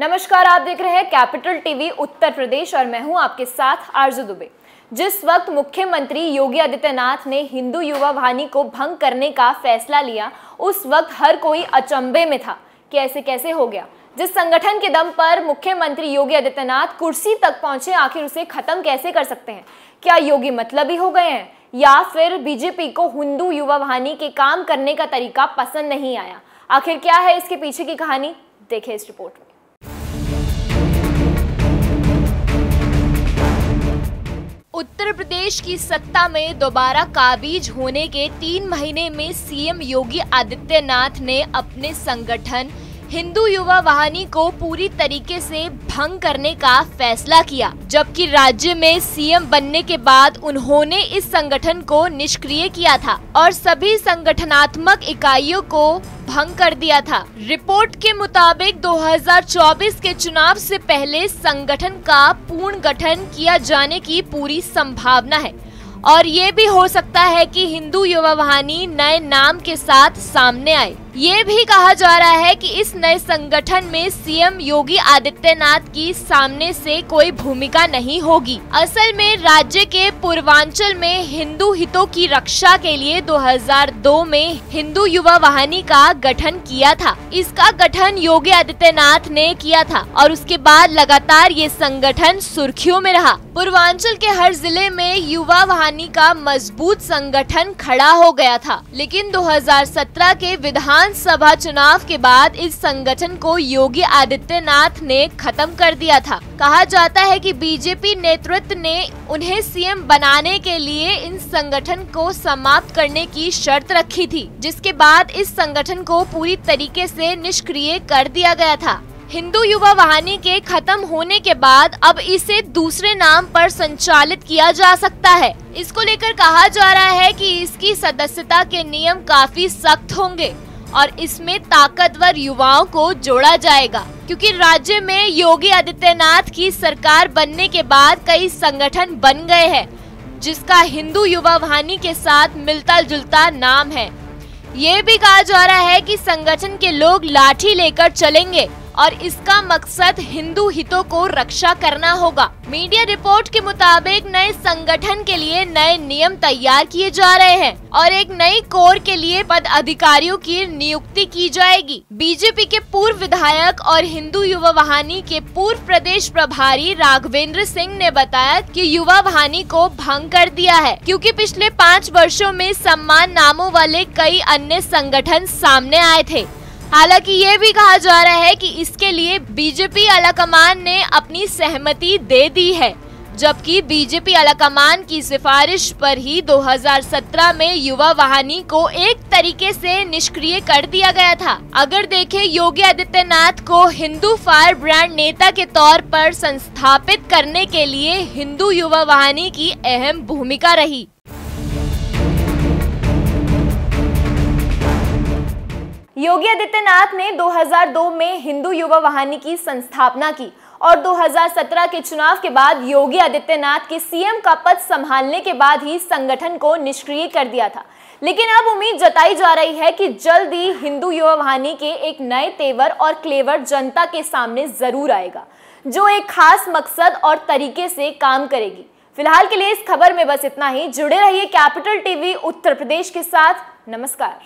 नमस्कार, आप देख रहे हैं कैपिटल टीवी उत्तर प्रदेश और मैं हूँ आपके साथ आरज़ू दुबे। जिस वक्त मुख्यमंत्री योगी आदित्यनाथ ने हिंदू युवा वाहिनी को भंग करने का फैसला लिया, उस वक्त हर कोई अचंभे में था कि ऐसे कैसे हो गया। जिस संगठन के दम पर मुख्यमंत्री योगी आदित्यनाथ कुर्सी तक पहुँचे, आखिर उसे खत्म कैसे कर सकते हैं? क्या योगी मतलब ही हो गए हैं? या फिर बीजेपी को हिंदू युवा वाहिनी के काम करने का तरीका पसंद नहीं आया? आखिर क्या है इसके पीछे की कहानी? देखें इस रिपोर्ट में। उत्तर प्रदेश की सत्ता में दोबारा काबिज होने के तीन महीने में सीएम योगी आदित्यनाथ ने अपने संगठन हिंदू युवा वाहिनी को पूरी तरीके से भंग करने का फैसला किया, जबकि राज्य में सीएम बनने के बाद उन्होंने इस संगठन को निष्क्रिय किया था और सभी संगठनात्मक इकाइयों को भंग कर दिया था। रिपोर्ट के मुताबिक 2024 के चुनाव से पहले संगठन का पूर्ण गठन किया जाने की पूरी संभावना है। और ये भी हो सकता है कि हिंदू युवा वाहिनी नए नाम के साथ सामने आए। ये भी कहा जा रहा है कि इस नए संगठन में सीएम योगी आदित्यनाथ की सामने से कोई भूमिका नहीं होगी। असल में राज्य के पूर्वांचल में हिंदू हितों की रक्षा के लिए 2002 में हिंदू युवा वाहिनी का गठन किया था। इसका गठन योगी आदित्यनाथ ने किया था और उसके बाद लगातार ये संगठन सुर्खियों में रहा। पूर्वांचल के हर ज़िले में युवा वाहिनी का मज़बूत संगठन खड़ा हो गया था, लेकिन 2017 के विधान विधानसभा चुनाव के बाद इस संगठन को योगी आदित्यनाथ ने खत्म कर दिया था। कहा जाता है कि बीजेपी नेतृत्व ने उन्हें सीएम बनाने के लिए इन संगठन को समाप्त करने की शर्त रखी थी, जिसके बाद इस संगठन को पूरी तरीके से निष्क्रिय कर दिया गया था। हिंदू युवा वाहिनी के खत्म होने के बाद अब इसे दूसरे नाम पर संचालित किया जा सकता है। इसको लेकर कहा जा रहा है कि इसकी सदस्यता के नियम काफ़ी सख्त होंगे। और इसमें ताकतवर युवाओं को जोड़ा जाएगा, क्योंकि राज्य में योगी आदित्यनाथ की सरकार बनने के बाद कई संगठन बन गए हैं, जिसका हिंदू युवा वाहिनी के साथ मिलता जुलता नाम है। ये भी कहा जा रहा है कि संगठन के लोग लाठी लेकर चलेंगे और इसका मकसद हिंदू हितों को रक्षा करना होगा। मीडिया रिपोर्ट के मुताबिक नए संगठन के लिए नए नियम तैयार किए जा रहे हैं और एक नई कोर के लिए पद अधिकारियों की नियुक्ति की जाएगी। बीजेपी के पूर्व विधायक और हिंदू युवा वाहिनी के पूर्व प्रदेश प्रभारी राघवेंद्र सिंह ने बताया कि युवा वाहिनी को भंग कर दिया है, क्योंकि पिछले पाँच वर्षों में सम्मान नामों वाले कई अन्य संगठन सामने आए थे। हालाँकि ये भी कहा जा रहा है कि इसके लिए बीजेपी आलाकमान ने अपनी सहमति दे दी है, जबकि बीजेपी आलाकमान की सिफारिश पर ही 2017 में युवा वाहनी को एक तरीके से निष्क्रिय कर दिया गया था। अगर देखें, योगी आदित्यनाथ को हिंदू फायर ब्रांड नेता के तौर पर संस्थापित करने के लिए हिंदू युवा वाहनी की अहम भूमिका रही। योगी आदित्यनाथ ने 2002 में हिंदू युवा वाहिनी की संस्थापना की और 2017 के चुनाव के बाद योगी आदित्यनाथ के सीएम का पद संभालने के बाद ही संगठन को निष्क्रिय कर दिया था। लेकिन अब उम्मीद जताई जा रही है कि जल्द ही हिंदू युवा वाहिनी के एक नए तेवर और क्लेवर जनता के सामने ज़रूर आएगा, जो एक खास मकसद और तरीके से काम करेगी। फ़िलहाल के लिए इस खबर में बस इतना ही। जुड़े रहिए कैपिटल टीवी उत्तर प्रदेश के साथ। नमस्कार।